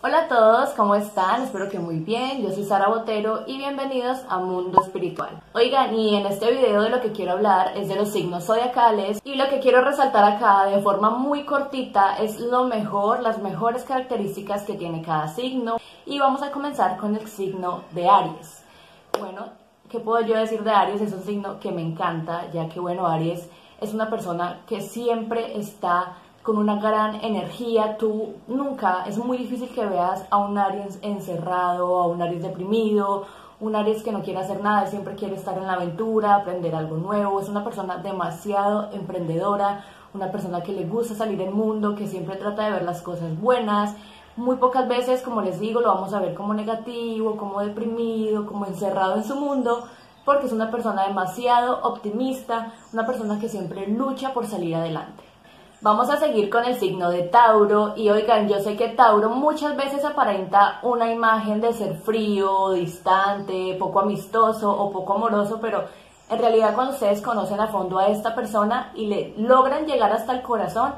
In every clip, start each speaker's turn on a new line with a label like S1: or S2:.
S1: Hola a todos, ¿cómo están? Espero que muy bien. Yo soy Sara Botero y bienvenidos a Mundo Espiritual. Oigan, y en este video de lo que quiero hablar es de los signos zodiacales y lo que quiero resaltar acá de forma muy cortita es lo mejor, las mejores características que tiene cada signo y vamos a comenzar con el signo de Aries. Bueno, ¿qué puedo yo decir de Aries? Es un signo que me encanta, ya que bueno, Aries es una persona que siempre está con una gran energía, tú nunca, es muy difícil que veas a un Aries encerrado, a un Aries deprimido, un Aries que no quiere hacer nada, siempre quiere estar en la aventura, aprender algo nuevo, es una persona demasiado emprendedora, una persona que le gusta salir al mundo, que siempre trata de ver las cosas buenas, muy pocas veces, como les digo, lo vamos a ver como negativo, como deprimido, como encerrado en su mundo, porque es una persona demasiado optimista, una persona que siempre lucha por salir adelante. Vamos a seguir con el signo de Tauro. Y oigan, yo sé que Tauro muchas veces aparenta una imagen de ser frío, distante, poco amistoso o poco amoroso, pero en realidad cuando ustedes conocen a fondo a esta persona y le logran llegar hasta el corazón,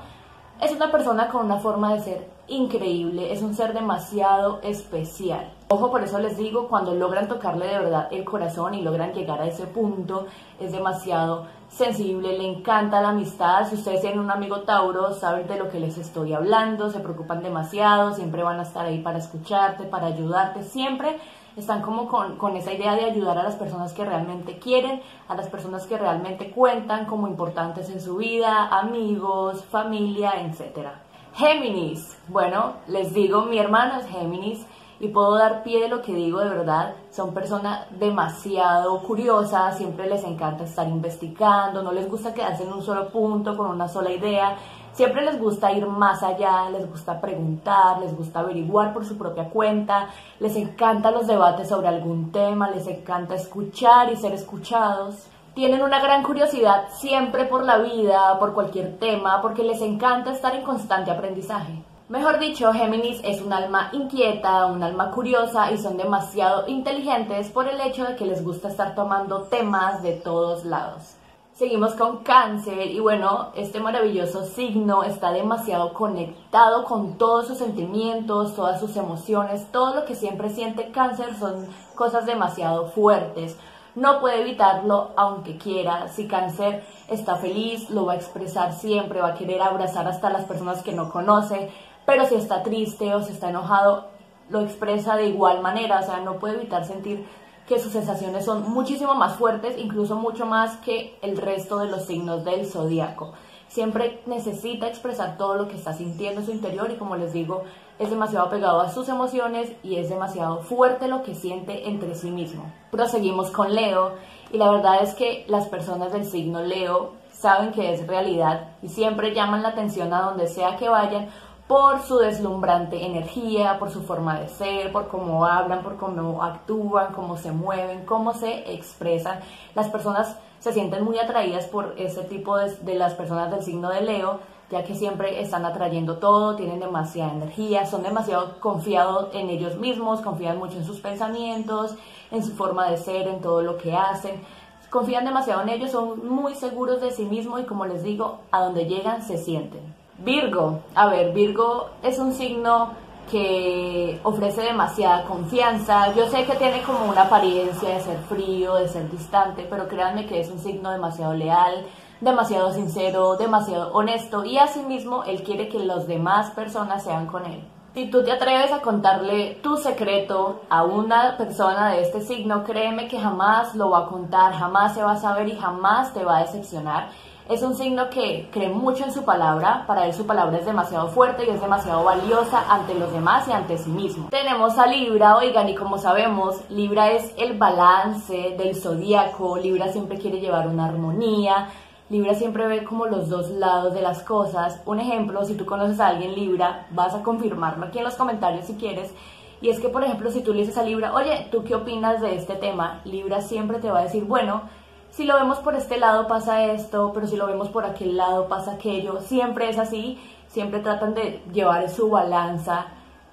S1: es una persona con una forma de ser increíble, es un ser demasiado especial. Ojo, por eso les digo, cuando logran tocarle de verdad el corazón y logran llegar a ese punto, es demasiado sensible, le encanta la amistad. Si ustedes tienen un amigo Tauro, saben de lo que les estoy hablando, se preocupan demasiado, siempre van a estar ahí para escucharte, para ayudarte, siempre están como con, con, esa idea de ayudar a las personas que realmente quieren, a las personas que realmente cuentan como importantes en su vida, amigos, familia, etc. Géminis, bueno, les digo, mi hermano es Géminis y puedo dar pie de lo que digo de verdad. Son personas demasiado curiosas, siempre les encanta estar investigando, no les gusta quedarse en un solo punto, con una sola idea. Siempre les gusta ir más allá, les gusta preguntar, les gusta averiguar por su propia cuenta, les encantan los debates sobre algún tema, les encanta escuchar y ser escuchados. Tienen una gran curiosidad siempre por la vida, por cualquier tema, porque les encanta estar en constante aprendizaje. Mejor dicho, Géminis es un alma inquieta, un alma curiosa y son demasiado inteligentes por el hecho de que les gusta estar tomando temas de todos lados. Seguimos con cáncer y bueno, este maravilloso signo está demasiado conectado con todos sus sentimientos, todas sus emociones, todo lo que siempre siente cáncer son cosas demasiado fuertes. No puede evitarlo aunque quiera. Si cáncer está feliz, lo va a expresar siempre, va a querer abrazar hasta las personas que no conoce pero si está triste o si está enojado, lo expresa de igual manera, o sea, no puede evitar sentir que sus sensaciones son muchísimo más fuertes, incluso mucho más que el resto de los signos del zodiaco. Siempre necesita expresar todo lo que está sintiendo en su interior y como les digo, es demasiado apegado a sus emociones y es demasiado fuerte lo que siente entre sí mismo. Proseguimos con Leo y la verdad es que las personas del signo Leo saben que es realidad y siempre llaman la atención a donde sea que vayan por su deslumbrante energía, por su forma de ser, por cómo hablan, por cómo actúan, cómo se mueven, cómo se expresan. Las personas se sienten muy atraídas por ese tipo de, de las personas del signo de Leo, ya que siempre están atrayendo todo, tienen demasiada energía, son demasiado confiados en ellos mismos, confían mucho en sus pensamientos, en su forma de ser, en todo lo que hacen. Confían demasiado en ellos, son muy seguros de sí mismos y como les digo, a donde llegan se sienten. Virgo, a ver, Virgo es un signo que ofrece demasiada confianza. Yo sé que tiene como una apariencia de ser frío, de ser distante, pero créanme que es un signo demasiado leal, demasiado sincero, demasiado honesto y asimismo él quiere que las demás personas sean con él. Si tú te atreves a contarle tu secreto a una persona de este signo, créeme que jamás lo va a contar, jamás se va a saber y jamás te va a decepcionar. Es un signo que cree mucho en su palabra, para él su palabra es demasiado fuerte y es demasiado valiosa ante los demás y ante sí mismo. Tenemos a Libra, oigan, y como sabemos, Libra es el balance del zodíaco, Libra siempre quiere llevar una armonía, Libra siempre ve como los dos lados de las cosas. Un ejemplo, si tú conoces a alguien Libra, vas a confirmarme aquí en los comentarios si quieres. Y es que, por ejemplo, si tú le dices a Libra, oye, ¿tú qué opinas de este tema? Libra siempre te va a decir, bueno, si lo vemos por este lado pasa esto, pero si lo vemos por aquel lado pasa aquello. Siempre es así, siempre tratan de llevar su balanza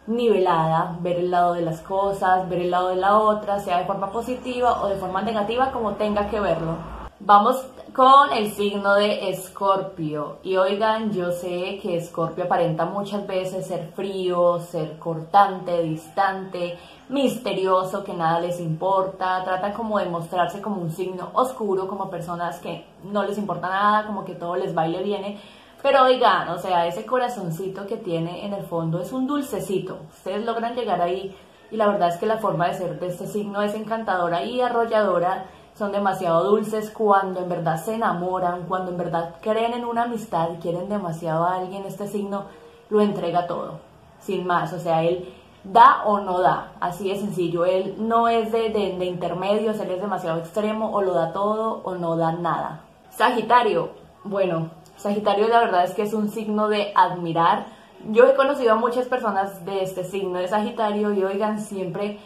S1: nivelada, ver el lado de las cosas, ver el lado de la otra, sea de forma positiva o de forma negativa, como tenga que verlo. Vamos con el signo de Escorpio. Y oigan, yo sé que Escorpio aparenta muchas veces ser frío, ser cortante, distante, misterioso, que nada les importa. Tratan como de mostrarse como un signo oscuro, como personas que no les importa nada, como que todo les baile viene. Pero oigan, o sea, ese corazoncito que tiene en el fondo es un dulcecito. Ustedes logran llegar ahí y la verdad es que la forma de ser de este signo es encantadora y arrolladora son demasiado dulces cuando en verdad se enamoran, cuando en verdad creen en una amistad y quieren demasiado a alguien, este signo lo entrega todo, sin más, o sea, él da o no da, así de sencillo, él no es de, de, de intermedios, él es demasiado extremo, o lo da todo o no da nada. Sagitario, bueno, Sagitario la verdad es que es un signo de admirar, yo he conocido a muchas personas de este signo de Sagitario y oigan, siempre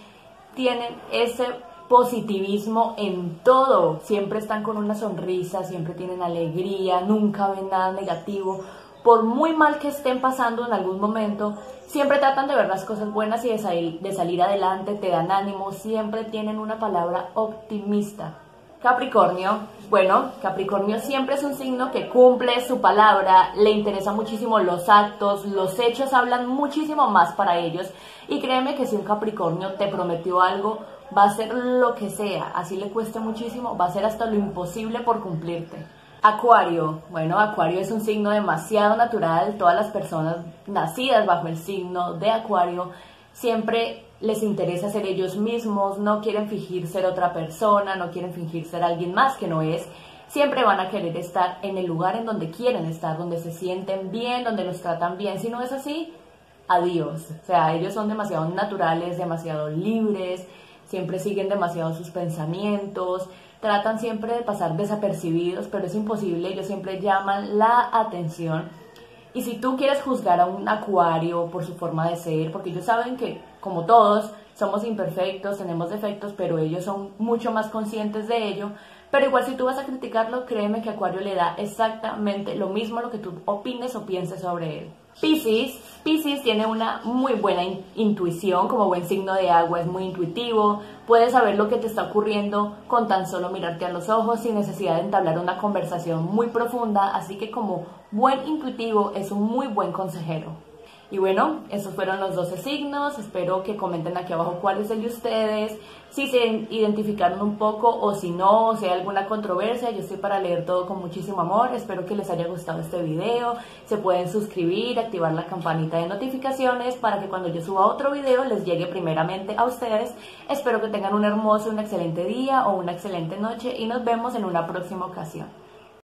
S1: tienen ese positivismo en todo. Siempre están con una sonrisa, siempre tienen alegría, nunca ven nada negativo. Por muy mal que estén pasando en algún momento, siempre tratan de ver las cosas buenas y de salir, de salir adelante, te dan ánimo, siempre tienen una palabra optimista. Capricornio, bueno, Capricornio siempre es un signo que cumple su palabra, le interesa muchísimo los actos, los hechos hablan muchísimo más para ellos y créeme que si un Capricornio te prometió algo, va a hacer lo que sea, así le cueste muchísimo, va a hacer hasta lo imposible por cumplirte. Acuario, bueno, Acuario es un signo demasiado natural, todas las personas nacidas bajo el signo de Acuario siempre les interesa ser ellos mismos, no quieren fingir ser otra persona, no quieren fingir ser alguien más que no es, siempre van a querer estar en el lugar en donde quieren estar, donde se sienten bien, donde los tratan bien, si no es así, adiós, o sea, ellos son demasiado naturales, demasiado libres, siempre siguen demasiado sus pensamientos, tratan siempre de pasar desapercibidos, pero es imposible, ellos siempre llaman la atención. Y si tú quieres juzgar a un acuario por su forma de ser, porque ellos saben que, como todos, somos imperfectos, tenemos defectos, pero ellos son mucho más conscientes de ello, pero igual si tú vas a criticarlo, créeme que Acuario le da exactamente lo mismo lo que tú opines o pienses sobre él. Piscis, Piscis tiene una muy buena intuición, como buen signo de agua es muy intuitivo, puedes saber lo que te está ocurriendo con tan solo mirarte a los ojos sin necesidad de entablar una conversación muy profunda, así que como buen intuitivo es un muy buen consejero. Y bueno, esos fueron los 12 signos. Espero que comenten aquí abajo cuál es el de ustedes, si se identificaron un poco o si no, o si hay alguna controversia. Yo estoy para leer todo con muchísimo amor. Espero que les haya gustado este video. Se pueden suscribir, activar la campanita de notificaciones para que cuando yo suba otro video les llegue primeramente a ustedes. Espero que tengan un hermoso, un excelente día o una excelente noche y nos vemos en una próxima ocasión.